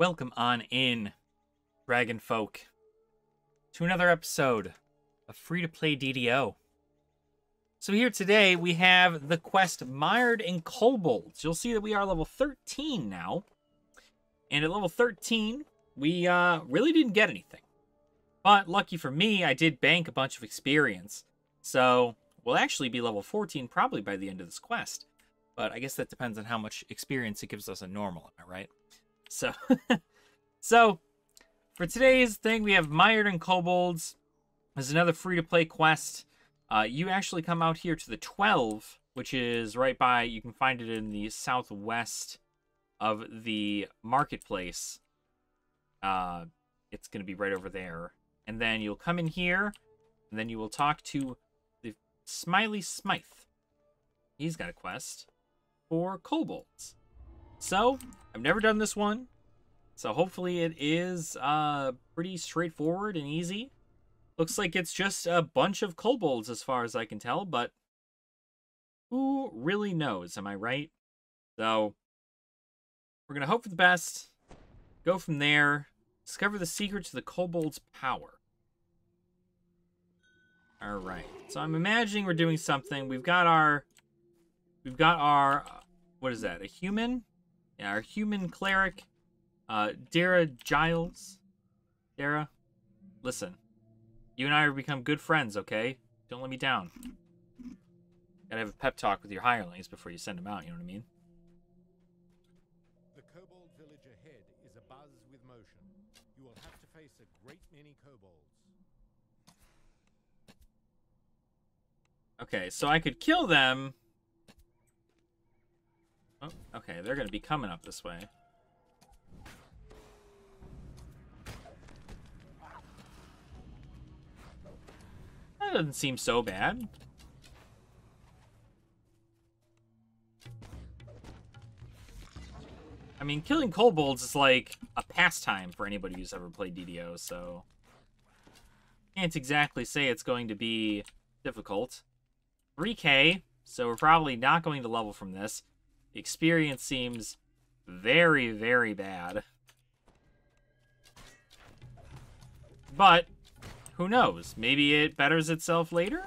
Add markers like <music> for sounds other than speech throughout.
Welcome on in, Dragon Folk, to another episode of Free to Play DDO. So, here today we have the quest Mired in Kobolds. You'll see that we are level 13 now. And at level 13, we uh, really didn't get anything. But lucky for me, I did bank a bunch of experience. So, we'll actually be level 14 probably by the end of this quest. But I guess that depends on how much experience it gives us a normal, am I right? So, <laughs> so for today's thing, we have Mired in Kobolds. There's another free-to-play quest. Uh, you actually come out here to the 12, which is right by, you can find it in the southwest of the marketplace. Uh, it's going to be right over there. And then you'll come in here, and then you will talk to the Smiley Smythe. He's got a quest for kobolds. So, I've never done this one. So hopefully it is uh, pretty straightforward and easy. Looks like it's just a bunch of kobolds as far as I can tell, but who really knows, am I right? So, we're going to hope for the best, go from there, discover the secret to the kobold's power. Alright, so I'm imagining we're doing something. We've got our, we've got our, what is that, a human? Yeah, our human cleric, uh, Dara Giles. Dara, listen. You and I have become good friends, okay? Don't let me down. Gotta have a pep talk with your hirelings before you send them out, you know what I mean? The kobold village ahead is abuzz with motion. You will have to face a great many kobolds. Okay, so I could kill them. Oh, okay, they're gonna be coming up this way. That doesn't seem so bad. I mean, killing kobolds is like a pastime for anybody who's ever played DDO, so... Can't exactly say it's going to be difficult. 3k, so we're probably not going to level from this. Experience seems very, very bad. But, who knows? Maybe it betters itself later?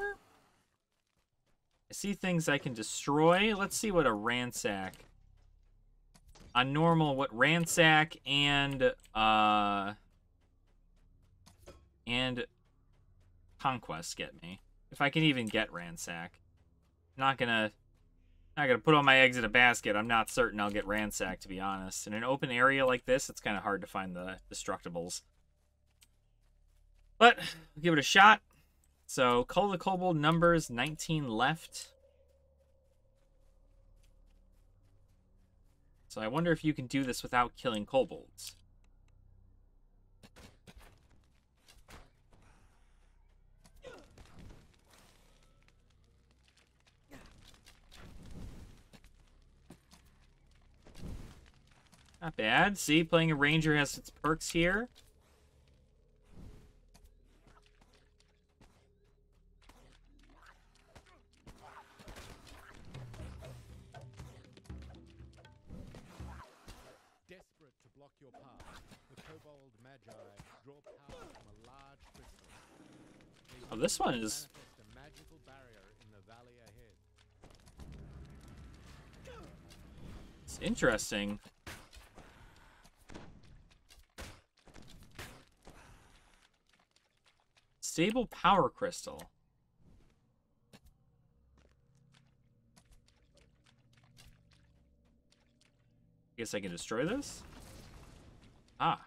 I see things I can destroy. Let's see what a ransack... On normal, what ransack and, uh... And conquest get me. If I can even get ransack. not gonna... Not gonna put all my eggs in a basket. I'm not certain I'll get ransacked, to be honest. In an open area like this, it's kind of hard to find the destructibles. But, give it a shot. So, Call the Kobold numbers, 19 left. So I wonder if you can do this without killing kobolds. Not bad. See, playing a ranger has its perks here. Desperate to block your path, the kobold magi draw power from a large crystal. They Oh, this one will is- manifest a magical barrier in the valley ahead. It's interesting. Stable power crystal. I Guess I can destroy this? Ah.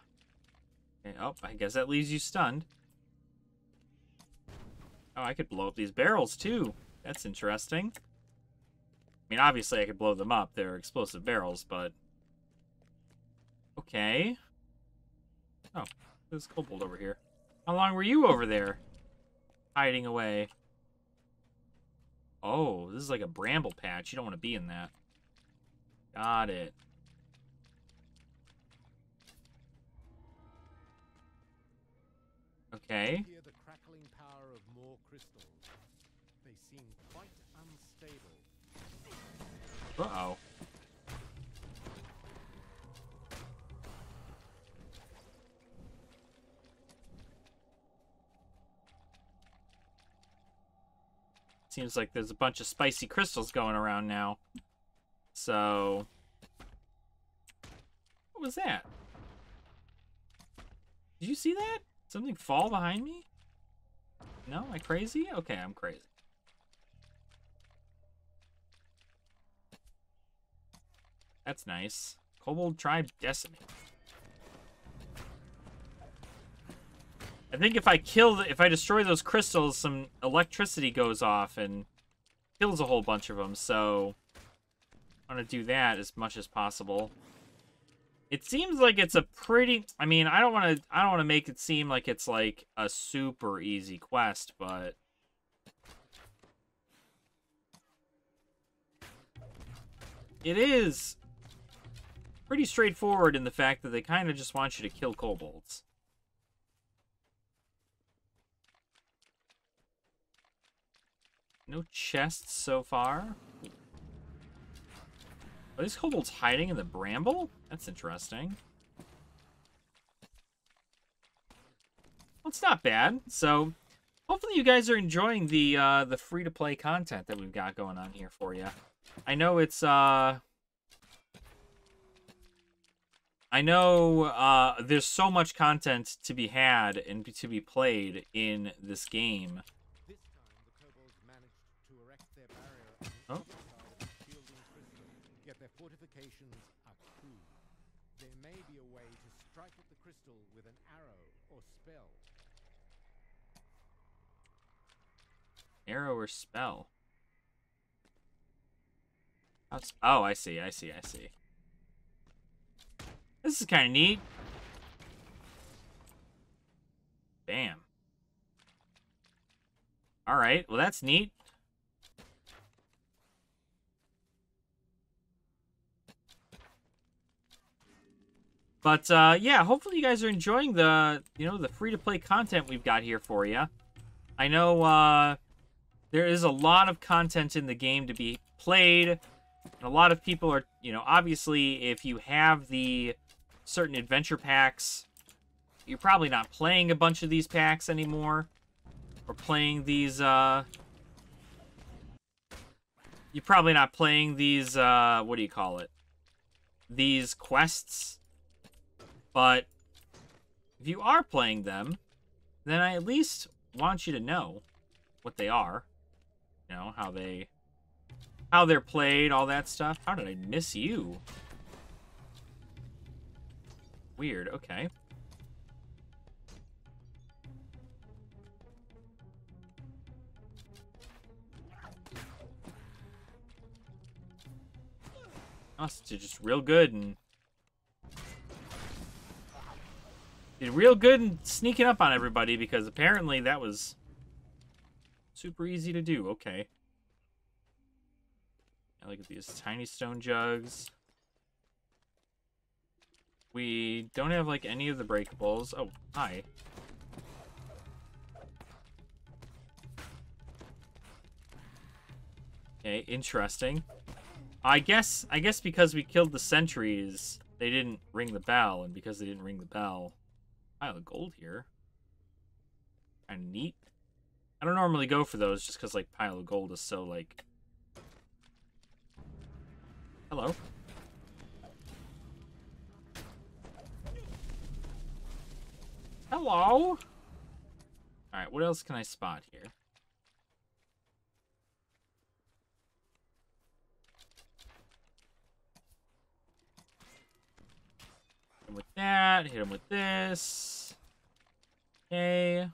Okay, oh, I guess that leaves you stunned. Oh, I could blow up these barrels too. That's interesting. I mean, obviously I could blow them up. They're explosive barrels, but... Okay. Oh, there's Kobold over here. How long were you over there? Hiding away. Oh, this is like a bramble patch. You don't want to be in that. Got it. Okay. Hear Seems like there's a bunch of spicy crystals going around now. So... What was that? Did you see that? Something fall behind me? No? Am I crazy? Okay, I'm crazy. That's nice. Kobold Tribe Decimate. I think if I kill, the, if I destroy those crystals, some electricity goes off and kills a whole bunch of them. So I want to do that as much as possible. It seems like it's a pretty. I mean, I don't want to. I don't want to make it seem like it's like a super easy quest, but it is pretty straightforward in the fact that they kind of just want you to kill kobolds. No chests so far. Are these kobolds hiding in the bramble? That's interesting. Well, it's not bad. So, hopefully you guys are enjoying the uh, the free-to-play content that we've got going on here for you. I know it's... Uh, I know uh, there's so much content to be had and to be played in this game. This time, the kobolds managed to erect their barrier on the Oh. other side of the shielding crystal, yet their fortifications are. There may be a way to strike at the crystal with an arrow or spell. Arrow or spell? How's- Oh, I see, I see, I see. This is kind of neat. Bam. Alright, well that's neat. But, uh, yeah, hopefully you guys are enjoying the, you know, the free-to-play content we've got here for you. I know, uh, there is a lot of content in the game to be played. And a lot of people are, you know, obviously, if you have the certain adventure packs, you're probably not playing a bunch of these packs anymore. Or playing these, uh... You're probably not playing these, uh, what do you call it? These quests. But if you are playing them, then I at least want you to know what they are. You know, how they how they're played, all that stuff. How did I miss you? Weird, okay. Us just real good and did real good and sneaking up on everybody because apparently that was super easy to do. Okay. Now look at these tiny stone jugs. We don't have like any of the breakables. Oh, hi. Okay, interesting. I guess I guess because we killed the sentries, they didn't ring the bell, and because they didn't ring the bell, pile of gold here. Kind of neat. I don't normally go for those just because like pile of gold is so like. Hello. Hello. All right, what else can I spot here? Him with that. Hit him with this. Okay.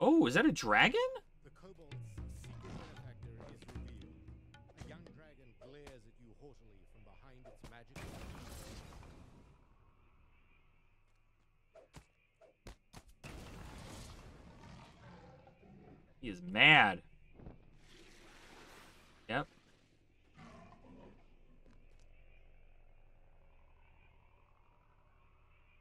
Oh, is that a dragon? The kobold's secret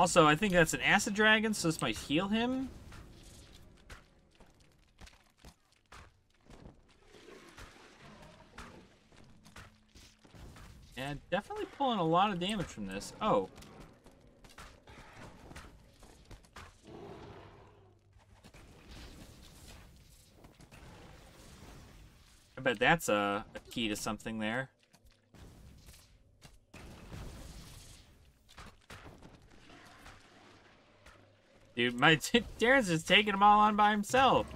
Also, I think that's an acid dragon, so this might heal him. And definitely pulling a lot of damage from this. Oh. I bet that's a, a key to something there. Dude, my <laughs> Darren's just taking them all on by himself.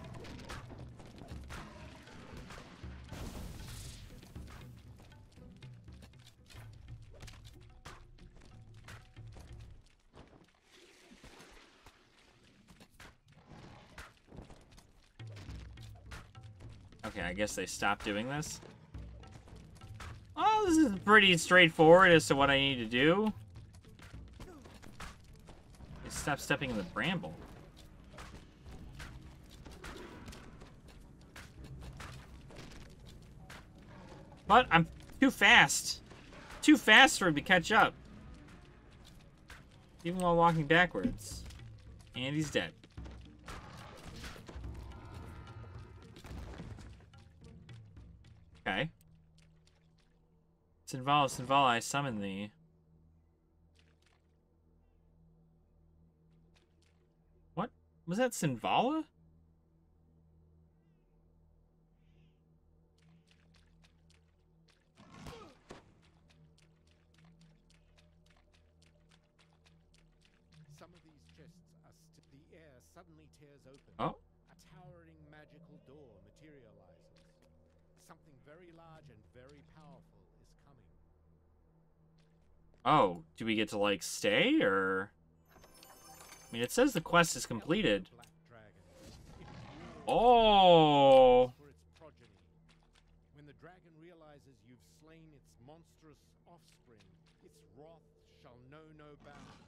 Okay, I guess they stopped doing this. Oh, this is pretty straightforward as to what I need to do. Stop stepping in the bramble. But I'm too fast. Too fast for him to catch up. Even while walking backwards. And he's dead. Okay. Sinvala, Sinvala, I summon thee. Was that Sinvala? Some of these chests are st- the air suddenly tears open. Oh. A towering magical door materializes. Something very large and very powerful is coming. Oh, do we get to, like, stay, or... I mean, it says the quest is completed. Black dragon. It roars Oh! for its progeny. When the dragon realizes you've slain its monstrous offspring, its wrath shall know no bounds.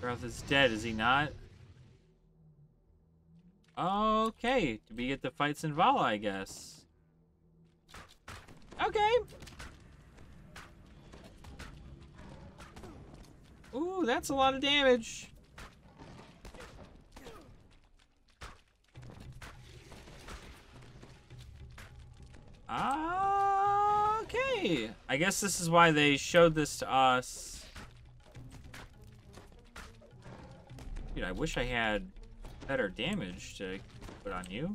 Garth is dead, is he not? Okay, we get to fight Sinvala, I guess. Okay. Ooh, that's a lot of damage. Okay. I guess this is why they showed this to us. Dude, I wish I had better damage to put on you.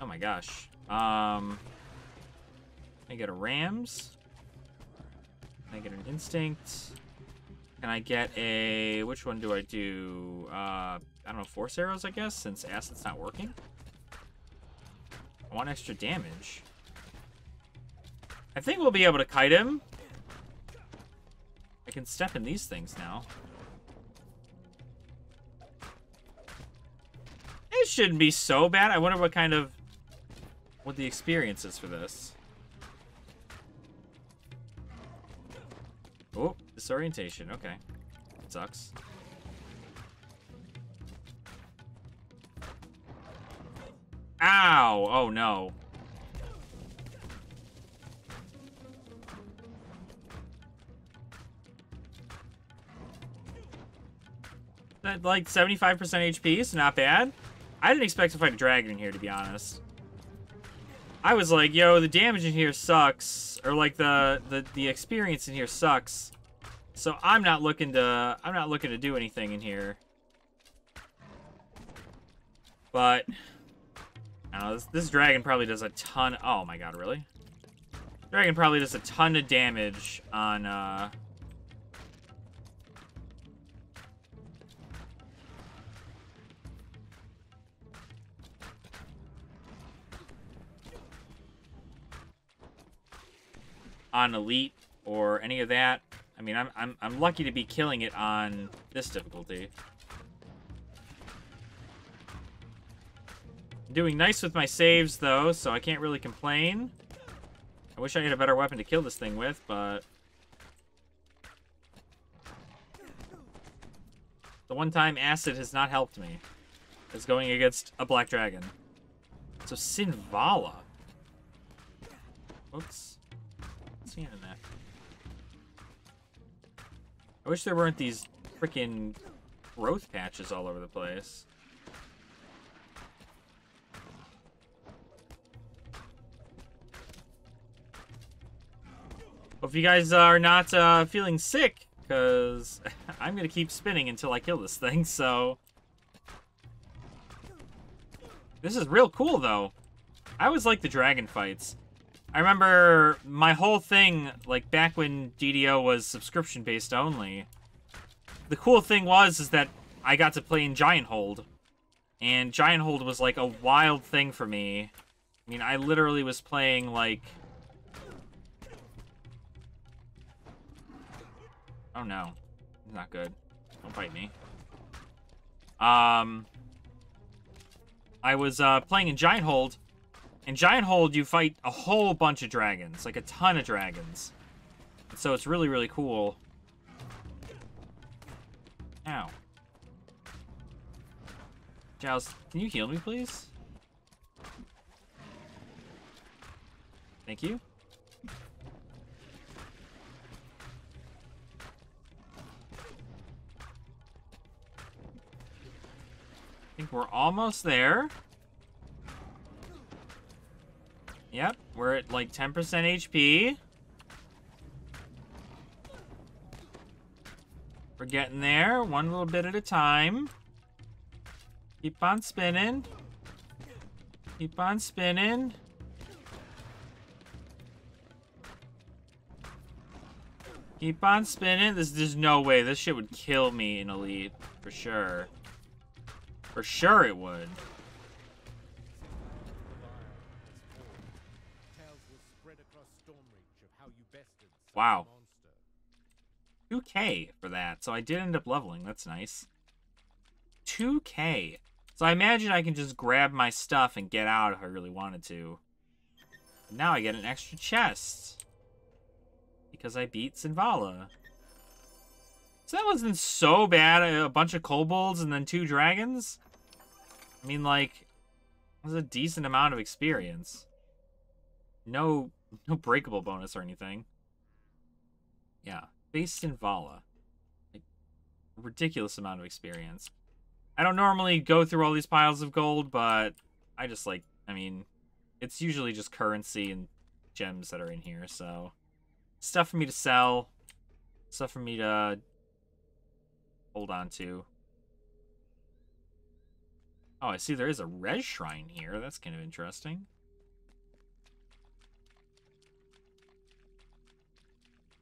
Oh my gosh. Um, I get a Rams. I get an Instinct? Can I get a... Which one do I do? Uh, I don't know, Force Arrows, I guess, since Acid's not working? I want extra damage. I think we'll be able to kite him. I can step in these things now. It shouldn't be so bad. I wonder what kind of... What the experience is for this. Oh, disorientation. Okay. Sucks. Ow! Oh, no. That, like, 75% HP is not bad. I didn't expect to fight a dragon in here, to be honest. I was like, yo, the damage in here sucks. Or, like, the, the, the experience in here sucks. So I'm not looking to... I'm not looking to do anything in here. But... This, this dragon probably does a ton... Oh my god, really? Dragon probably does a ton of damage on, uh... on Elite or any of that. I mean, I'm, I'm, I'm lucky to be killing it on this difficulty. Doing nice with my saves, though, so I can't really complain. I wish I had a better weapon to kill this thing with, but... The one time acid has not helped me. Is going against a black dragon. So Sinvala. Whoops. What's in that? I wish there weren't these freaking growth patches all over the place. Hope you guys are not uh, feeling sick, because <laughs> I'm going to keep spinning until I kill this thing, so... This is real cool, though. I always like the dragon fights. I remember my whole thing, like, back when DDO was subscription-based only, the cool thing was is that I got to play in Gianthold. And Gianthold was, like, a wild thing for me. I mean, I literally was playing, like... Oh, no. Not good. Don't bite me. Um... I was uh, playing in Gianthold. In Gianthold, you fight a whole bunch of dragons. Like, a ton of dragons. So it's really, really cool. Ow. Giles, can you heal me, please? Thank you. I think we're almost there. Yep, we're at like 10% HP. We're getting there, one little bit at a time. Keep on spinning. Keep on spinning. Keep on spinning. There's, there's no way. This shit would kill me in Elite. For sure. For sure it would. Wow. monster. 2k for that. So I did end up leveling. That's nice. 2k. So I imagine I can just grab my stuff and get out if I really wanted to. Now I get an extra chest. Because I beat Sinvala. So that wasn't so bad. A bunch of kobolds and then two dragons. I mean, like, it was a decent amount of experience. No, no breakable bonus or anything. Based in Vala. Like, ridiculous amount of experience. I don't normally go through all these piles of gold, but I just like, I mean, it's usually just currency and gems that are in here, so stuff for me to sell, stuff for me to hold on to. Oh, I see there is a res shrine here. That's kind of interesting.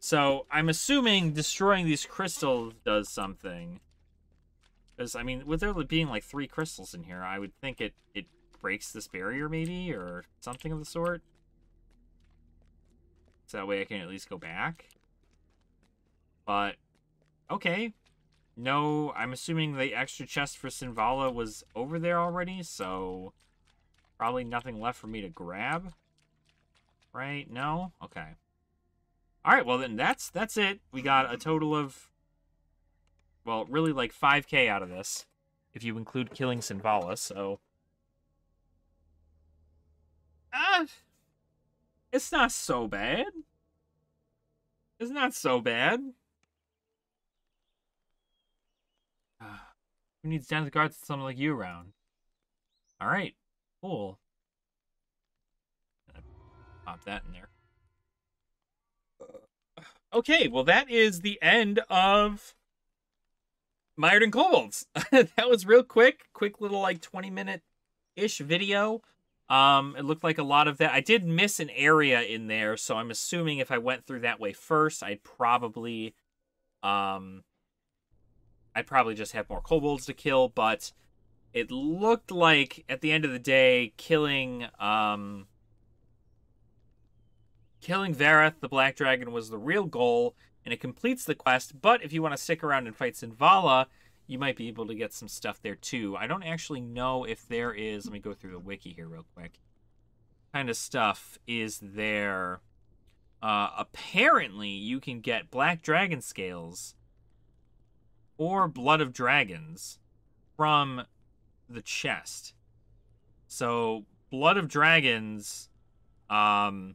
So, I'm assuming destroying these crystals does something. Because, I mean, with there being like three crystals in here, I would think it, it breaks this barrier maybe, or something of the sort. So that way I can at least go back. But, okay. No, I'm assuming the extra chest for Sinvala was over there already, so probably nothing left for me to grab. Right? No? Okay. All right, well then that's that's it. We got a total of well, really like 5k out of this if you include killing Sinvala, so Ah, it's not so bad. It's not so bad. Ah, Who needs down the guards with someone like you around? All right, cool. Pop that in there. Okay, well that is the end of Mired in Kobolds. <laughs> that was real quick, quick little like 20 minute ish video. Um, it looked like a lot of that. I did miss an area in there, so I'm assuming if I went through that way first, I'd probably, um, I'd probably just have more kobolds to kill. But it looked like at the end of the day, killing, um, killing Vareth the Black Dragon was the real goal, and it completes the quest. But if you want to stick around and fight Sinvala, you might be able to get some stuff there too. I don't actually know if there is. Let me go through the wiki here real quick. Kind of stuff is there uh, apparently you can get black dragon scales or blood of dragons from the chest. So blood of dragons, um,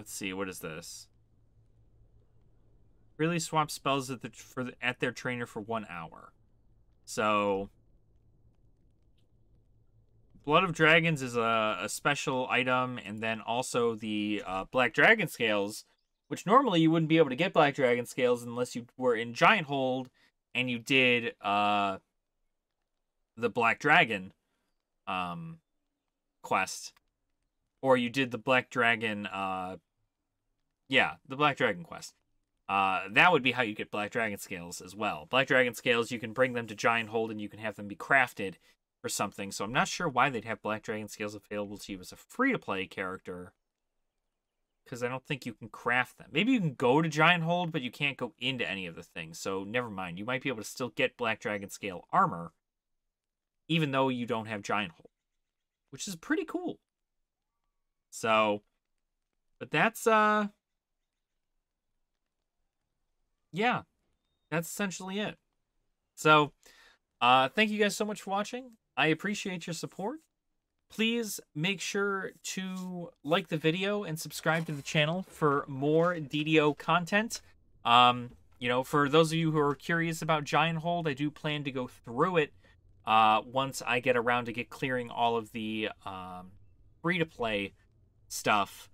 let's see, what is this? Really swap spells at the for the, at their trainer for one hour. So Blood of Dragons is a, a special item, and then also the uh, Black Dragon Scales, which normally you wouldn't be able to get Black Dragon Scales unless you were in Gianthold and you did uh, the Black Dragon um, quest, or you did the Black Dragon, uh, yeah, the Black Dragon quest. Uh, that would be how you get Black Dragon Scales as well. Black Dragon Scales, you can bring them to Gianthold and you can have them be crafted or something. So I'm not sure why they'd have Black Dragon scales available to you as a free to play character. Because I don't think you can craft them. Maybe you can go to Gianthold, but you can't go into any of the things. So never mind. You might be able to still get Black Dragon scale armor, even though you don't have Gianthold, which is pretty cool. So, but that's uh, yeah, that's essentially it. So, uh, thank you guys so much for watching. I appreciate your support. Please make sure to like the video and subscribe to the channel for more DDO content. Um, you know, for those of you who are curious about Gianthold, I do plan to go through it uh, once I get around to get clearing all of the um, free-to-play stuff,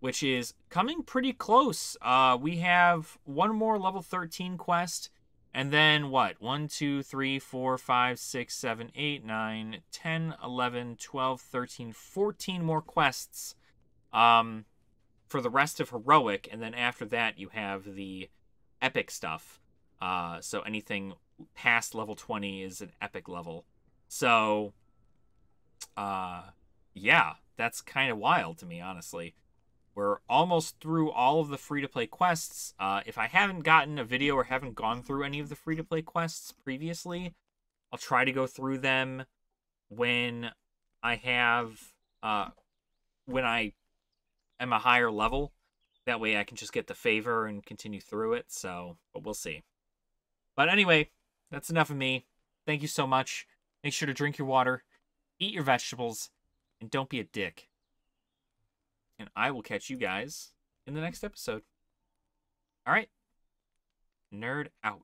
which is coming pretty close. Uh, we have one more level 13 quest and then what? 1, 2, 3, 4, 5, 6, 7, 8, 9, 10, 11, 12, 13, 14 more quests um, for the rest of Heroic. And then after that, you have the epic stuff. Uh, so anything past level 20 is an epic level. So, uh, yeah, that's kind of wild to me, honestly. We're almost through all of the free to play quests. Uh, if I haven't gotten a video or haven't gone through any of the free to play quests previously, I'll try to go through them when I have uh, when I am a higher level. That way I can just get the favor and continue through it. So, but we'll see. But anyway, that's enough of me. Thank you so much. Make sure to drink your water, eat your vegetables, and don't be a dick and I will catch you guys in the next episode. All right. Nerd out.